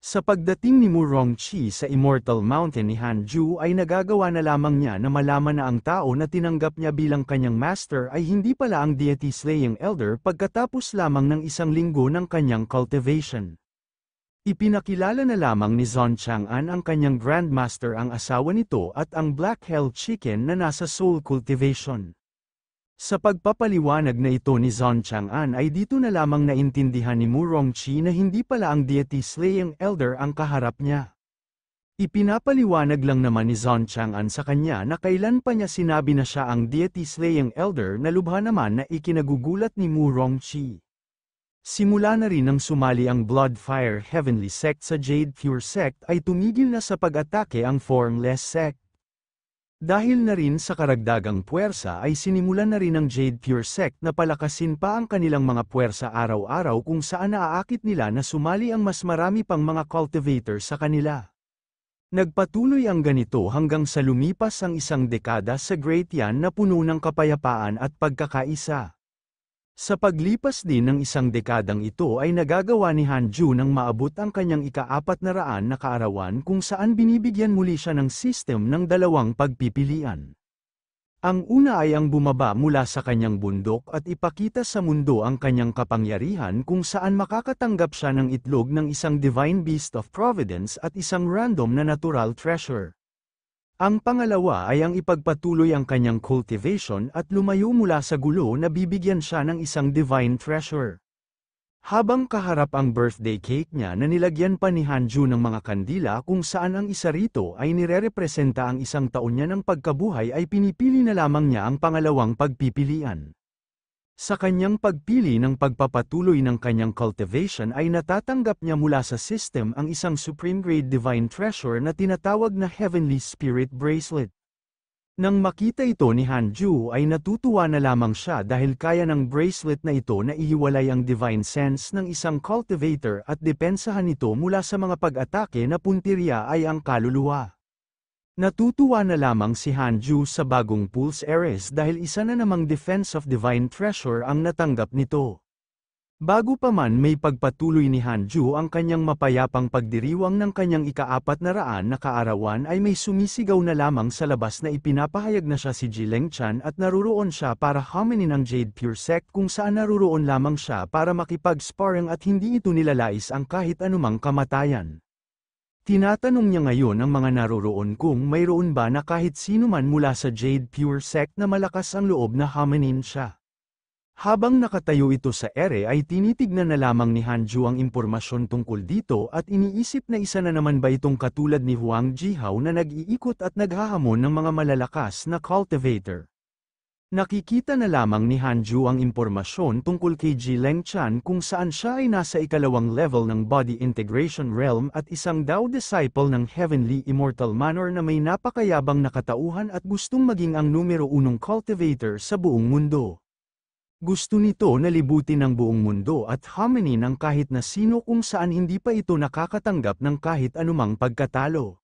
Sa pagdating ni Murong Chi sa Immortal Mountain ni Hanju ay nagagawa na lamang niya na malaman na ang tao na tinanggap niya bilang kanyang master ay hindi pala ang deity-slaying elder pagkatapos lamang ng isang linggo ng kanyang cultivation. Ipinakilala na lamang ni Zon Chang'an ang kanyang grandmaster ang asawa nito at ang Black Hell Chicken na nasa soul cultivation. Sa pagpapaliwanag na ito ni Zon Chang'an ay dito na lamang naintindihan ni Murong Chi na hindi pala ang deity-slaying elder ang kaharap niya. Ipinapaliwanag lang naman ni Zon Chang'an sa kanya na kailan pa niya sinabi na siya ang deity-slaying elder na lubha naman na ikinagugulat ni Murong Chi. Simula na rin nang sumali ang Bloodfire Heavenly Sect sa Jade Pure Sect ay tumigil na sa pag-atake ang Formless Sect. Dahil na rin sa karagdagang puwersa ay sinimulan na rin ng Jade Pure Sect na palakasin pa ang kanilang mga puwersa araw-araw kung saan naaakit nila na sumali ang mas marami pang mga cultivator sa kanila. Nagpatuloy ang ganito hanggang sa lumipas ang isang dekada sa Great Yan na puno ng kapayapaan at pagkakaisa. Sa paglipas din ng isang dekadang ito ay nagagawa ni Hanju nang maabot ang kanyang ikaapat na raan na kaarawan kung saan binibigyan muli siya ng system ng dalawang pagpipilian. Ang una ay ang bumaba mula sa kanyang bundok at ipakita sa mundo ang kanyang kapangyarihan kung saan makakatanggap siya ng itlog ng isang divine beast of providence at isang random na natural treasure. Ang pangalawa ay ang ipagpatuloy ang kanyang cultivation at lumayo mula sa gulo na bibigyan siya ng isang divine treasure. Habang kaharap ang birthday cake niya na nilagyan pa ni Hanju ng mga kandila kung saan ang isa rito ay nirerepresenta ang isang taon niya ng pagkabuhay ay pinipili na lamang niya ang pangalawang pagpipilian. Sa kanyang pagpili ng pagpapatuloy ng kanyang cultivation ay natatanggap niya mula sa system ang isang supreme grade divine treasure na tinatawag na Heavenly Spirit Bracelet. Nang makita ito ni Hanju ay natutuwa na lamang siya dahil kaya ng bracelet na ito na ihiwalay ang divine sense ng isang cultivator at depensahan ito mula sa mga pag-atake na puntirya ay ang kaluluwa. Natutuwa na lamang si Hanju sa bagong Pulse Ares dahil isa na namang Defense of Divine Treasure ang natanggap nito. Bago pa man may pagpatuloy ni Hanju ang kanyang mapayapang pagdiriwang ng kanyang ikaapat na raan na kaarawan ay may sumisigaw na lamang sa labas na ipinapahayag na siya si Jileng Chan at naruroon siya para hominin ang Jade Pure Sect kung saan naruroon lamang siya para makipag-sparring at hindi ito nilalais ang kahit anumang kamatayan. Tinatanong niya ngayon ang mga naroroon kung mayroon ba na kahit sino man mula sa Jade Pure Sect na malakas ang loob na haminin siya. Habang nakatayo ito sa ere ay tinitignan na lamang ni Hanju ang impormasyon tungkol dito at iniisip na isa na naman ba itong katulad ni Huang Jihao na nag-iikot at naghahamon ng mga malalakas na cultivator. Nakikita na lamang ni Hanju ang impormasyon tungkol kay Jileng Chan kung saan siya ay nasa ikalawang level ng Body Integration Realm at isang Dao disciple ng Heavenly Immortal Manor na may napakayabang na katauhan at gustong maging ang numero unong cultivator sa buong mundo. Gusto nito na libutin ang buong mundo at hominin ang kahit na sino kung saan hindi pa ito nakakatanggap ng kahit anumang pagkatalo.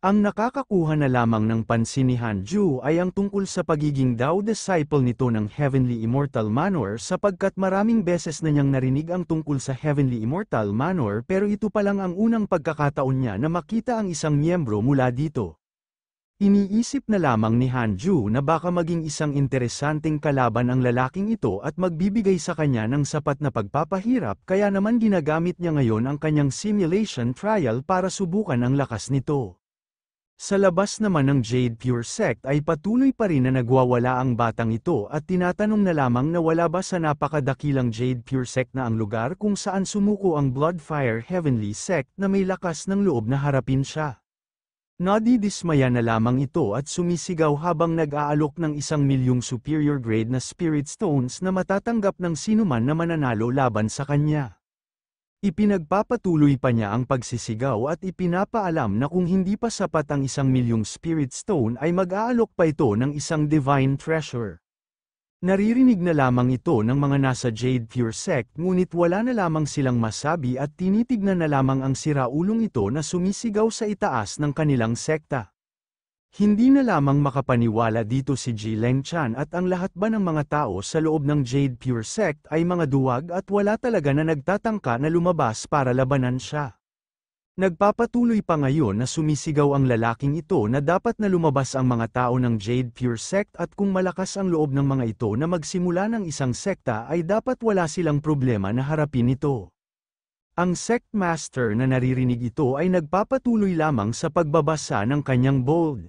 Ang nakakakuha na lamang ng pansin ni Hanju ay ang tungkol sa pagiging Dao disciple nito ng Heavenly Immortal Manor sapagkat maraming beses na niyang narinig ang tungkol sa Heavenly Immortal Manor pero ito pa lang ang unang pagkakataon niya na makita ang isang miyembro mula dito. Iniisip na lamang ni Hanju na baka maging isang interesanteng kalaban ang lalaking ito at magbibigay sa kanya ng sapat na pagpapahirap kaya naman ginagamit niya ngayon ang kanyang simulation trial para subukan ang lakas nito. Sa labas naman ng Jade Pure Sect ay patuloy pa rin na nagwawala ang batang ito at tinatanong na lamang na wala ba sa napakadakilang Jade Pure Sect na ang lugar kung saan sumuko ang Bloodfire Heavenly Sect na may lakas ng loob na harapin siya. Nadidismaya na lamang ito at sumisigaw habang nag-aalok ng isang milyong superior grade na Spirit Stones na matatanggap ng sinuman na mananalo laban sa kanya. Ipinagpapatuloy pa niya ang pagsisigaw at ipinapaalam na kung hindi pa sapat ang isang milyong Spirit Stone ay mag-aalok pa ito ng isang Divine Treasure. Naririnig na lamang ito ng mga nasa Jade Pure Sect ngunit wala na lamang silang masabi at tinitignan na lamang ang siraulong ito na sumisigaw sa itaas ng kanilang sekta. Hindi na lamang makapaniwala dito si Ji Leng Chan at ang lahat ba ng mga tao sa loob ng Jade Pure Sect ay mga duwag at wala talaga na nagtatangka na lumabas para labanan siya. Nagpapatuloy pa ngayon na sumisigaw ang lalaking ito na dapat na lumabas ang mga tao ng Jade Pure Sect at kung malakas ang loob ng mga ito na magsimula ng isang sekta ay dapat wala silang problema na harapin ito. Ang sect master na naririnig ito ay nagpapatuloy lamang sa pagbabasa ng kanyang bold.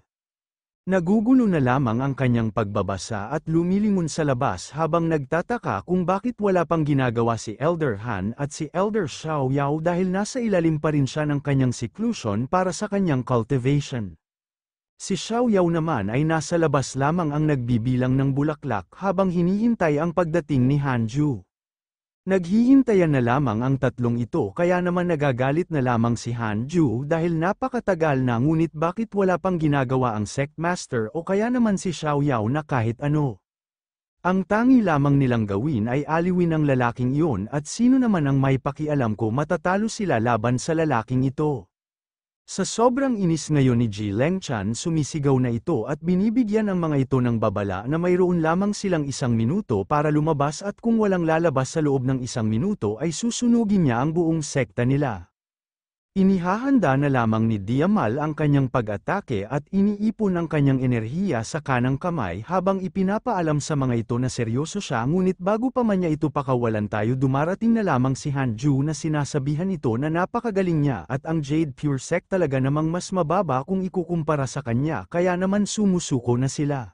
Nagugulo na lamang ang kanyang pagbabasa at lumilingon sa labas habang nagtataka kung bakit wala pang ginagawa si Elder Han at si Elder Xiao Yao dahil nasa ilalim pa rin siya ng kanyang seclusion para sa kanyang cultivation. Si Xiao Yao naman ay nasa labas lamang ang nagbibilang ng bulaklak habang hinihintay ang pagdating ni Hanju. Naghihintayan na lamang ang tatlong ito kaya naman nagagalit na lamang si Han Ju dahil napakatagal na ngunit bakit wala pang ginagawa ang sect master o kaya naman si Xiao Yao na kahit ano. Ang tangi lamang nilang gawin ay aliwin ang lalaking iyon at sino naman ang may pakialam ko matatalo sila laban sa lalaking ito. Sa sobrang inis ngayon ni Ji Lengchan sumisigaw na ito at binibigyan ang mga ito ng babala na mayroon lamang silang isang minuto para lumabas at kung walang lalabas sa loob ng isang minuto ay susunugin niya ang buong sekta nila. Inihahanda na lamang ni Diamal ang kanyang pag-atake at iniipon ang kanyang enerhiya sa kanang kamay habang ipinapaalam sa mga ito na seryoso siya ngunit bago pa man niya ito pakawalan tayo dumarating na lamang si Hanju na sinasabihan ito na napakagaling niya at ang Jade Pure Sect talaga namang mas mababa kung ikukumpara sa kanya kaya naman sumusuko na sila.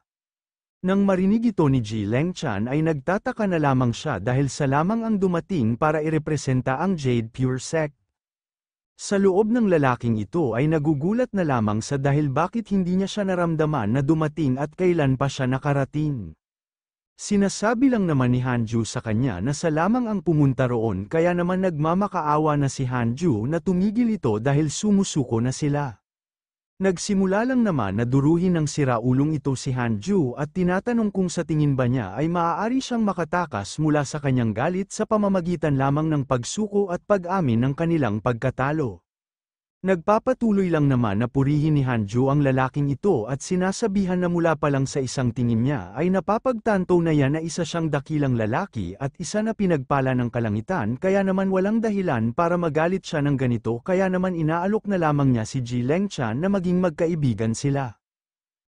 Nang marinig ito ni Ji Lengchan ay nagtataka na lamang siya dahil sa lamang ang dumating para irepresenta ang Jade Pure Sect. Sa loob ng lalaking ito ay nagugulat na lamang sa dahil bakit hindi niya siya naramdaman na dumating at kailan pa siya nakarating. Sinasabi lang naman ni Hanju sa kanya na sa lamang ang pumunta roon kaya naman nagmamakaawa na si Hanju na tumigil ito dahil sumusuko na sila. Nagsimula lang naman na duruhin ng siraulong ito si Hanju at tinatanong kung sa tingin ba niya ay maaari siyang makatakas mula sa kanyang galit sa pamamagitan lamang ng pagsuko at pag-amin ng kanilang pagkatalo. Nagpapatuloy lang naman na purihin ni Hanju ang lalaking ito at sinasabihan na mula pa lang sa isang tingin niya ay napapagtanto na yan na isa siyang dakilang lalaki at isa na pinagpala ng kalangitan kaya naman walang dahilan para magalit siya ng ganito kaya naman inaalok na lamang niya si Ji Lengchan na maging magkaibigan sila.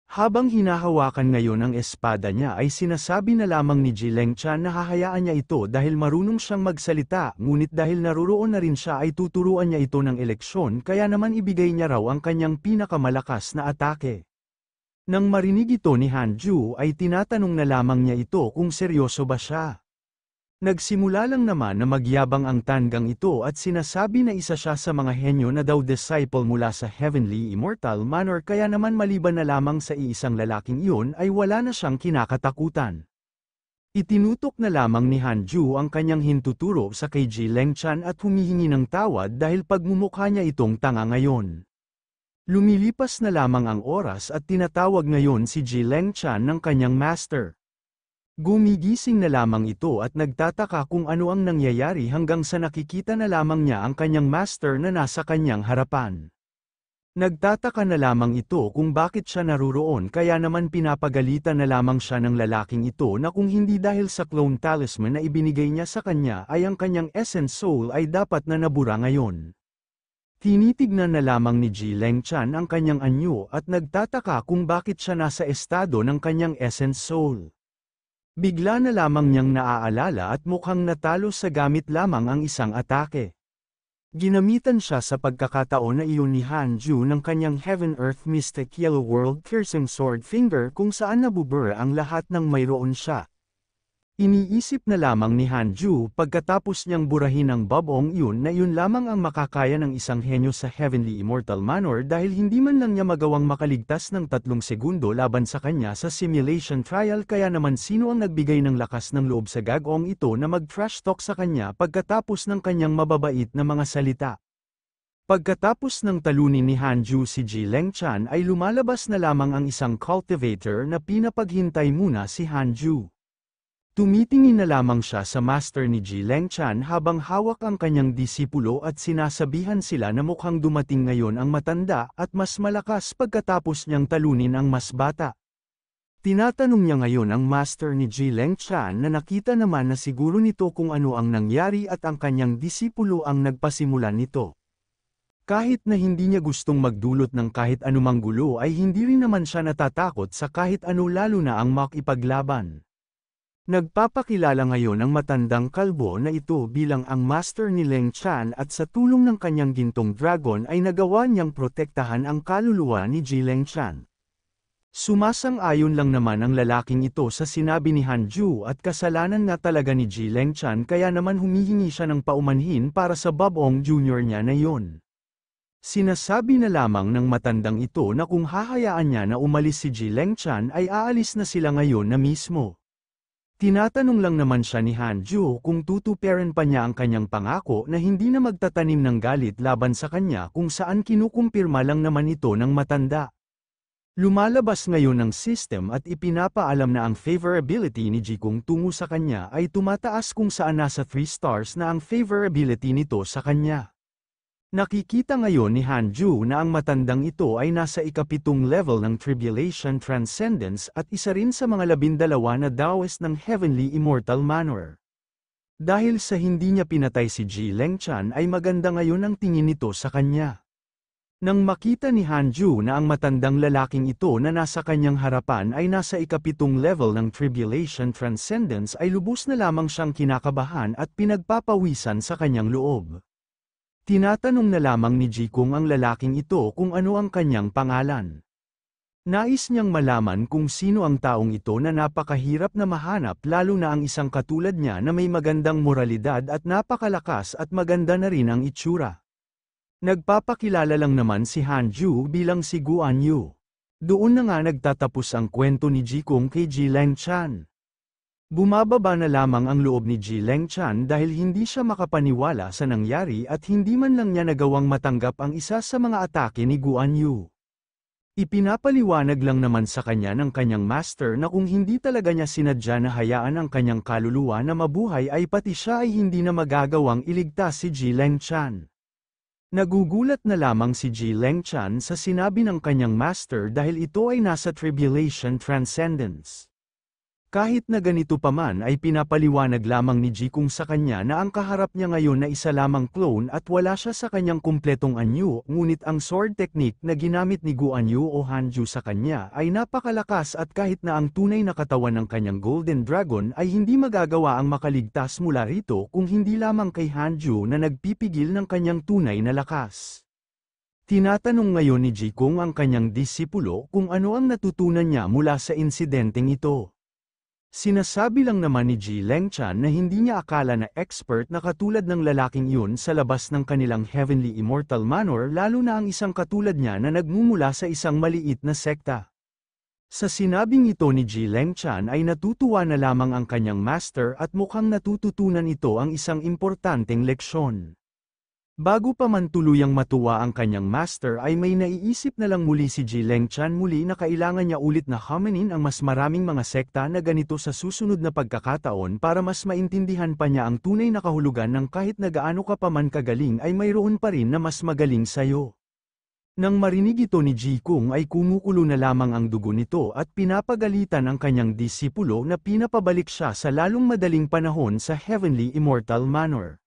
Habang hinahawakan ngayon ang espada niya ay sinasabi na lamang ni Jileng Chan na hahayaan niya ito dahil marunong siyang magsalita ngunit dahil naruroon na rin siya ay tuturuan niya ito ng eleksyon kaya naman ibigay niya raw ang kanyang pinakamalakas na atake. Nang marinig ito ni Hanju ay tinatanong na lamang niya ito kung seryoso ba siya. Nagsimula lang naman na magyabang ang tanggang ito at sinasabi na isa siya sa mga henyo na daw disciple mula sa Heavenly Immortal Manor kaya naman maliban na lamang sa iisang lalaking iyon ay wala na siyang kinakatakutan. Itinutok na lamang ni Hanju ang kanyang hintuturo sa kay Ji Lengchan at humihingi ng tawad dahil pagmumukha niya itong tanga ngayon. Lumilipas na lamang ang oras at tinatawag ngayon si Ji Lengchan ng kanyang master. Gumigising na lamang ito at nagtataka kung ano ang nangyayari hanggang sa nakikita na lamang niya ang kanyang master na nasa kanyang harapan. Nagtataka na lamang ito kung bakit siya naruroon kaya naman pinapagalitan na lamang siya ng lalaking ito na kung hindi dahil sa clone talisman na ibinigay niya sa kanya ay ang kanyang essence soul ay dapat na nabura ngayon. Tinitignan na lamang ni Ji Lengchan ang kanyang anyo at nagtataka kung bakit siya nasa estado ng kanyang essence soul. Bigla na lamang niyang naaalala at mukhang natalo sa gamit lamang ang isang atake. Ginamitan siya sa pagkakataon na iyon ni Hanju ng kanyang Heaven Earth Mystic Yellow World Piercing Sword Finger kung saan nabubura ang lahat ng mayroon siya. Iniisip na lamang ni Hanju pagkatapos niyang burahin ang babong yun na yun lamang ang makakaya ng isang henyo sa Heavenly Immortal Manor dahil hindi man lang niya magawang makaligtas ng tatlong segundo laban sa kanya sa simulation trial kaya naman sino ang nagbigay ng lakas ng loob sa gagong ito na mag-trash talk sa kanya pagkatapos ng kanyang mababait na mga salita. Pagkatapos ng talunin ni Hanju si Ji Lengchan ay lumalabas na lamang ang isang cultivator na pinapaghintay muna si Hanju. Tumitingin na lamang siya sa master ni Ji Lengchan habang hawak ang kanyang disipulo at sinasabihan sila na mukhang dumating ngayon ang matanda at mas malakas pagkatapos niyang talunin ang mas bata. Tinatanong niya ngayon ang master ni Ji Lengchan na nakita naman na siguro nito kung ano ang nangyari at ang kanyang disipulo ang nagpasimulan nito. Kahit na hindi niya gustong magdulot ng kahit anumang gulo ay hindi rin naman siya natatakot sa kahit ano lalo na ang makipaglaban. Nagpapakilala ngayon ang matandang kalbo na ito bilang ang master ni Leng Chan at sa tulong ng kanyang gintong dragon ay nagawa niyang protektahan ang kaluluwa ni Ji Leng Chan. Sumasang-ayon lang naman ang lalaking ito sa sinabi ni Han Ju at kasalanan na talaga ni Ji Leng Chan kaya naman humihingi siya ng paumanhin para sa Bob Ong Jr. niya na yon. Sinasabi na lamang ng matandang ito na kung hahayaan niya na umalis si Ji Leng Chan ay aalis na sila ngayon na mismo. Tinatanong lang naman siya ni Hanju kung tutuperan pa niya ang kanyang pangako na hindi na magtatanim ng galit laban sa kanya kung saan kinukumpirma lang naman ito ng matanda. Lumalabas ngayon ang system at ipinapaalam na ang favorability ni Jikung tungo sa kanya ay tumataas kung saan nasa 3 stars na ang favorability nito sa kanya. Nakikita ngayon ni Hanju na ang matandang ito ay nasa ikapitong level ng Tribulation Transcendence at isa rin sa mga labindalawa na Taoist ng Heavenly Immortal Manor. Dahil sa hindi niya pinatay si Ji Lengchan ay maganda ngayon ang tingin nito sa kanya. Nang makita ni Hanju na ang matandang lalaking ito na nasa kanyang harapan ay nasa ikapitong level ng Tribulation Transcendence ay lubos na lamang siyang kinakabahan at pinagpapawisan sa kanyang loob. Tinatanong na lamang ni Jikung ang lalaking ito kung ano ang kanyang pangalan. Nais niyang malaman kung sino ang taong ito na napakahirap na mahanap lalo na ang isang katulad niya na may magandang moralidad at napakalakas at maganda na rin ang itsura. Nagpapakilala lang naman si Hanju bilang si Guan Yu. Doon na nga nagtatapos ang kwento ni Jikung kay Ji Leng Chan. Bumababa na lamang ang loob ni Ji Leng Chan dahil hindi siya makapaniwala sa nangyari at hindi man lang niya nagawang matanggap ang isa sa mga atake ni Guan Yu. Ipinapaliwanag lang naman sa kanya ng kanyang master na kung hindi talaga niya sinadya na hayaan ang kanyang kaluluwa na mabuhay ay pati siya ay hindi na magagawang iligtas si Ji Leng Chan. Nagugulat na lamang si Ji Leng Chan sa sinabi ng kanyang master dahil ito ay nasa Tribulation Transcendence. Kahit na ganito pa man ay pinapaliwanag lamang ni Jikung sa kanya na ang kaharap niya ngayon na isa lamang clone at wala siya sa kanyang kumpletong anyo ngunit ang sword technique na ginamit ni Gu Anyu o Hanju sa kanya ay napakalakas at kahit na ang tunay na katawan ng kanyang Golden Dragon ay hindi magagawa ang makaligtas mula rito kung hindi lamang kay Hanju na nagpipigil ng kanyang tunay na lakas. Tinatanong ngayon ni Jikung ang kanyang disipulo kung ano ang natutunan niya mula sa insidenteng ito. Sinasabi lang naman ni Ji Lengchan na hindi niya akala na expert na katulad ng lalaking yun sa labas ng kanilang Heavenly Immortal Manor lalo na ang isang katulad niya na nagmumula sa isang maliit na sekta. Sa sinabing ito ni Ji Lengchan ay natutuwa na lamang ang kanyang master at mukhang natututunan ito ang isang importanteng leksyon. Bago pa man tuluyang matuwa ang kanyang master ay may naiisip na lang muli si Ji Leng Chan muli na kailangan niya ulit na haminin ang mas maraming mga sekta na ganito sa susunod na pagkakataon para mas maintindihan pa niya ang tunay na kahulugan ng kahit na gaano ka pa man kagaling ay mayroon pa rin na mas magaling sa'yo. Nang marinig ito ni Ji Kung ay kumukulo na lamang ang dugo nito at pinapagalitan ang kanyang disipulo na pinapabalik siya sa lalong madaling panahon sa Heavenly Immortal Manor.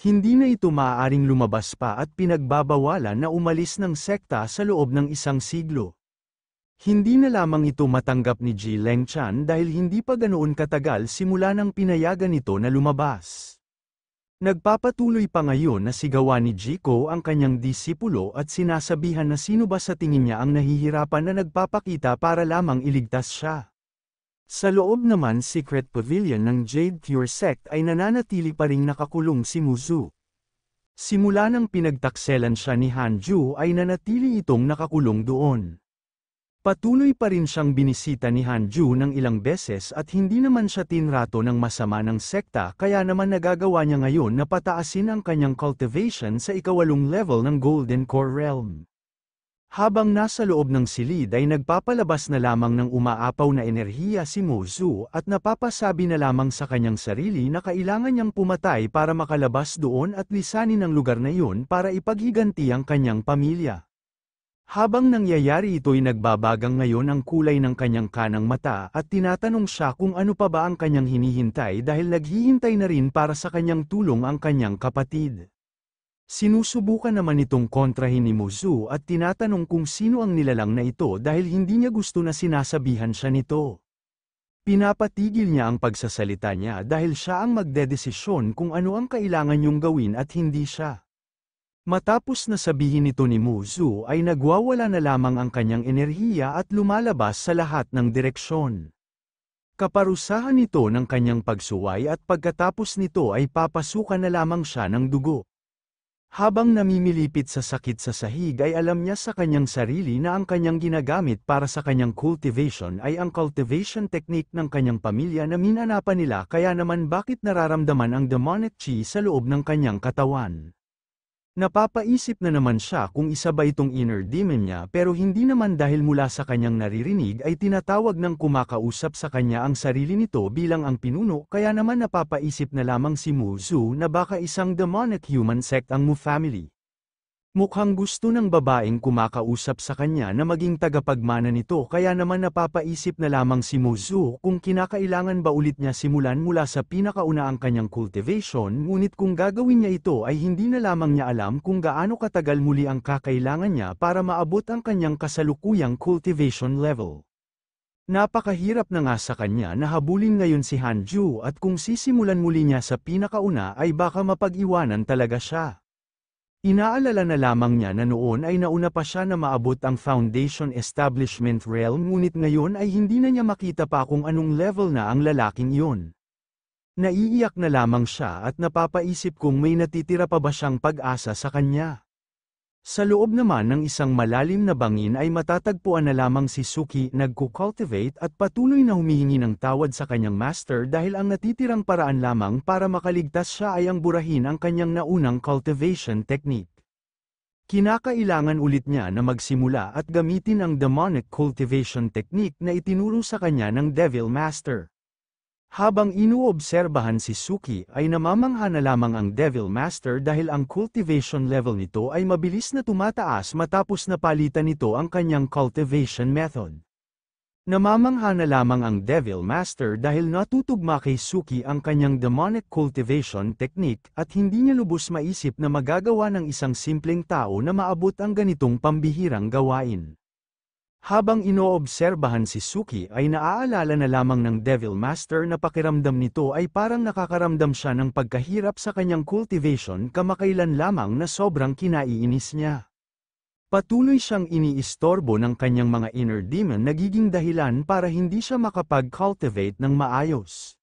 Hindi na ito maaaring lumabas pa at pinagbabawalan na umalis ng sekta sa loob ng isang siglo. Hindi na lamang ito matanggap ni Ji Leng Chan dahil hindi pa ganoon katagal simula nang pinayagan ito na lumabas. Nagpapatuloy pa ngayon na sigawan ni Jiko ang kanyang disipulo at sinasabihan na sino ba sa tingin niya ang nahihirapan na nagpapakita para lamang iligtas siya. Sa loob naman secret pavilion ng Jade Pure Sect ay nananatili pa ring nakakulong si Muzu. Simula nang pinagtakselan siya ni Hanju ay nanatili itong nakakulong doon. Patuloy pa rin siyang binisita ni Hanju ng ilang beses at hindi naman siya tinrato ng masama ng sekta kaya naman nagagawa niya ngayon na pataasin ang kanyang cultivation sa ikawalong level ng Golden Core Realm. Habang nasa loob ng silid ay nagpapalabas na lamang ng umaapaw na enerhiya si Mozu at napapasabi na lamang sa kanyang sarili na kailangan niyang pumatay para makalabas doon at lisanin ang lugar na iyon para ipaghiganti ang kanyang pamilya. Habang nangyayari ito'y nagbabagang ngayon ang kulay ng kanyang kanang mata at tinatanong siya kung ano pa ba ang kanyang hinihintay dahil naghihintay na rin para sa kanyang tulong ang kanyang kapatid. Sinusubukan naman itong kontrahin ni Muzu at tinatanong kung sino ang nilalang na ito dahil hindi niya gusto na sinasabihan siya nito. Pinapatigil niya ang pagsasalita niya dahil siya ang magdedesisyon kung ano ang kailangan niyong gawin at hindi siya. Matapos na sabihin ito ni Muzu ay nagwawala na lamang ang kanyang enerhiya at lumalabas sa lahat ng direksyon. Kaparusahan nito ng kanyang pagsuway at pagkatapos nito ay papasukan na lamang siya ng dugo. Habang namimilipit sa sakit sa sahig ay alam niya sa kanyang sarili na ang kanyang ginagamit para sa kanyang cultivation ay ang cultivation technique ng kanyang pamilya na minanapan nila kaya naman bakit nararamdaman ang demonic chi sa loob ng kanyang katawan. Napapaisip na naman siya kung isa ba itong inner demon niya pero hindi naman dahil mula sa kanyang naririnig ay tinatawag ng kumakausap sa kanya ang sarili nito bilang ang pinuno kaya naman napapaisip na lamang si Muzu na baka isang demonic human sect ang Mu family. Mukhang gusto ng babaeng kumakausap sa kanya na maging tagapagmana nito kaya naman napapaisip na lamang si Muzu kung kinakailangan ba ulit niya simulan mula sa pinakauna ang kanyang cultivation ngunit kung gagawin niya ito ay hindi na lamang niya alam kung gaano katagal muli ang kakailangan niya para maabot ang kanyang kasalukuyang cultivation level. Napakahirap na nga sa kanya na habulin ngayon si Hanju at kung sisimulan muli niya sa pinakauna ay baka mapag-iwanan talaga siya. Inaalala na lamang niya na noon ay nauna pa siya na maabot ang Foundation Establishment Realm ngunit ngayon ay hindi na niya makita pa kung anong level na ang lalaking iyon. Naiiyak na lamang siya at napapaisip kung may natitira pa ba siyang pag-asa sa kanya. Sa loob naman ng isang malalim na bangin ay matatagpuan na lamang si Suki nagko-cultivate at patuloy na humihingi ng tawad sa kanyang master dahil ang natitirang paraan lamang para makaligtas siya ay ang burahin ang kanyang naunang cultivation technique. Kinakailangan ulit niya na magsimula at gamitin ang demonic cultivation technique na itinuro sa kanya ng Devil Master. Habang inuobserbahan si Suki ay namamangha na lamang ang Devil Master dahil ang cultivation level nito ay mabilis na tumataas matapos napalitan nito ang kanyang cultivation method. Namamangha na lamang ang Devil Master dahil natutugma kay Suki ang kanyang demonic cultivation technique at hindi niya lubos maisip na magagawa ng isang simpleng tao na maabot ang ganitong pambihirang gawain. Habang inoobserbahan si Suki ay naaalala na lamang ng Devil Master na pakiramdam nito ay parang nakakaramdam siya ng pagkahirap sa kanyang cultivation kamakailan lamang na sobrang kinaiinis niya. Patuloy siyang iniistorbo ng kanyang mga inner demon nagiging dahilan para hindi siya makapag-cultivate ng maayos.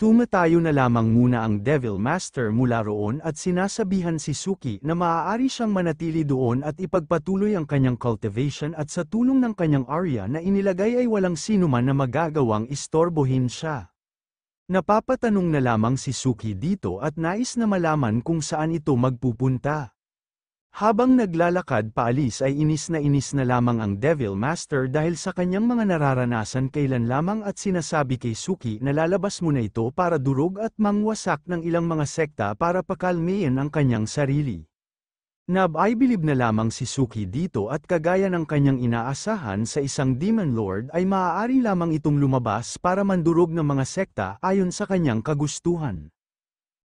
Tumatayo na lamang muna ang Devil Master mula roon at sinasabihan si Suki na maaari siyang manatili doon at ipagpatuloy ang kanyang cultivation at sa tulong ng kanyang Arya na inilagay ay walang sinuman na magagawang istorbohin siya. Napapatanong na lamang si Suki dito at nais na malaman kung saan ito magpupunta. Habang naglalakad paalis ay inis na inis na lamang ang Devil Master dahil sa kanyang mga nararanasan kailan lamang at sinasabi kay Suki na lalabas muna ito para durog at mangwasak ng ilang mga sekta para pakalmeyin ang kanyang sarili. Nab ay bilib na lamang si Suki dito at kagaya ng kanyang inaasahan sa isang Demon Lord ay maaari lamang itong lumabas para mandurog ng mga sekta ayon sa kanyang kagustuhan.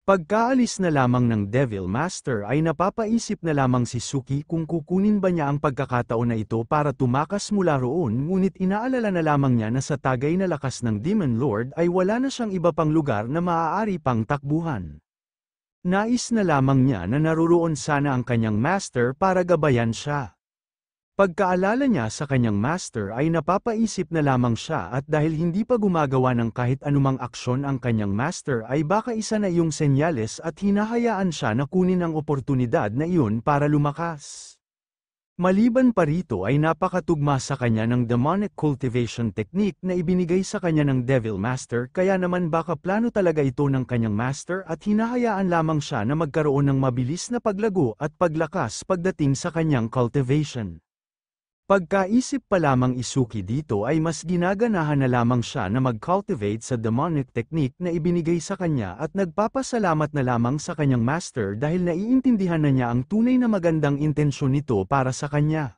Pagkaalis na lamang ng Devil Master ay napapaisip na lamang si Suki kung kukunin ba niya ang pagkakataon na ito para tumakas mula roon ngunit inaalala na lamang niya na sa tagay na lakas ng Demon Lord ay wala na siyang iba pang lugar na maaari pang takbuhan. Nais na lamang niya na naruroon sana ang kanyang master para gabayan siya. Pagkaalala niya sa kanyang master ay napapaisip na lamang siya at dahil hindi pa gumagawa ng kahit anumang aksyon ang kanyang master ay baka isa na iyong senyales at hinahayaan siya na kunin ang oportunidad na iyon para lumakas. Maliban pa rito ay napakatugma sa kanya ng demonic cultivation technique na ibinigay sa kanya ng Devil Master kaya naman baka plano talaga ito ng kanyang master at hinahayaan lamang siya na magkaroon ng mabilis na paglago at paglakas pagdating sa kanyang cultivation. Pagkaisip pa lamang isuki dito ay mas ginaganahan na lamang siya na mag-cultivate sa demonic technique na ibinigay sa kanya at nagpapasalamat na lamang sa kanyang master dahil naiintindihan na niya ang tunay na magandang intensyon nito para sa kanya.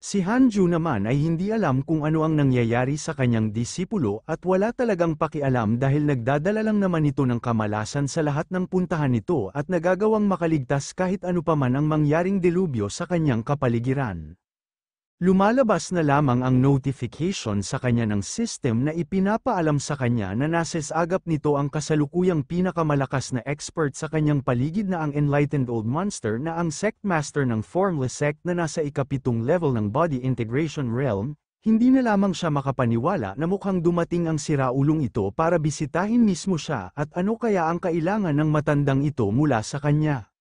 Si Hanju naman ay hindi alam kung ano ang nangyayari sa kanyang disipulo at wala talagang pakialam dahil nagdadala lang naman ito ng kamalasan sa lahat ng puntahan nito at nagagawang makaligtas kahit ano pa man ang mangyaring delubyo sa kanyang kapaligiran. Lumalabas na lamang ang notification sa kanya ng system na ipinapaalam sa kanya na nasa agap nito ang kasalukuyang pinakamalakas na expert sa kanyang paligid na ang Enlightened Old Monster na ang sect master ng Formless Sect na nasa ikapitong level ng Body Integration Realm, hindi na lamang siya makapaniwala na mukhang dumating ang siraulong ito para bisitahin mismo siya at ano kaya ang kailangan ng matandang ito mula sa kanya.